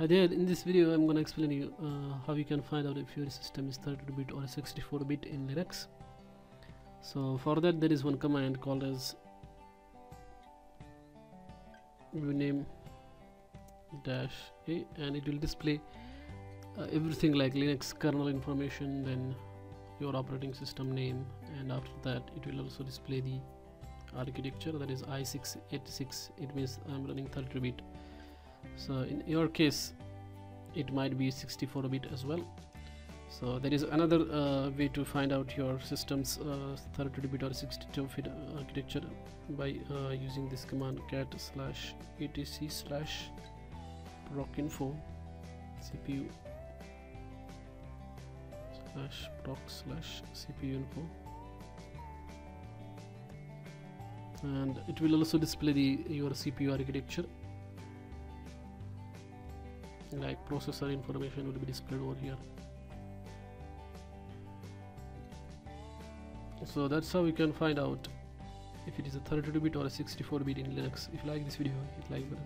Hi there, in this video I'm going to explain you uh, how you can find out if your system is 32-bit or 64-bit in Linux. So for that there is one command called as uname dash a and it will display uh, everything like Linux kernel information then your operating system name and after that it will also display the architecture that is i686 it means I'm running 32-bit so in your case it might be 64 bit as well. So there is another uh, way to find out your system's uh, 32 bit or 62 bit architecture by uh, using this command cat slash etc slash proc info cpu slash proc slash cpu info. And it will also display the your cpu architecture like processor information will be displayed over here. So that's how we can find out if it is a 32 bit or a 64 bit in linux. If you like this video hit like button